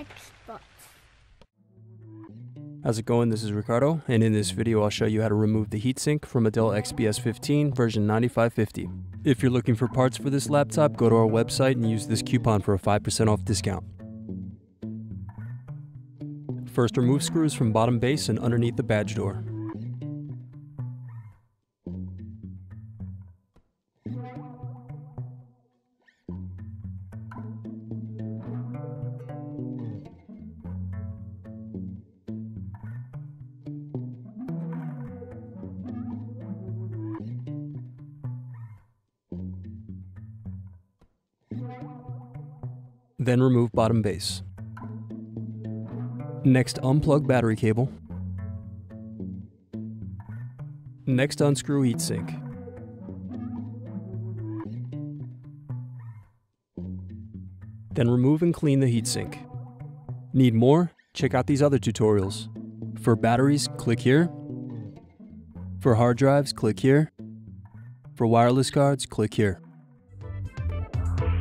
Xbox. How's it going? This is Ricardo, and in this video I'll show you how to remove the heatsink from a Dell XPS 15 version 9550. If you're looking for parts for this laptop, go to our website and use this coupon for a 5% off discount. First remove screws from bottom base and underneath the badge door. Then remove bottom base. Next unplug battery cable. Next unscrew heatsink. Then remove and clean the heatsink. Need more? Check out these other tutorials. For batteries, click here. For hard drives, click here. For wireless cards, click here.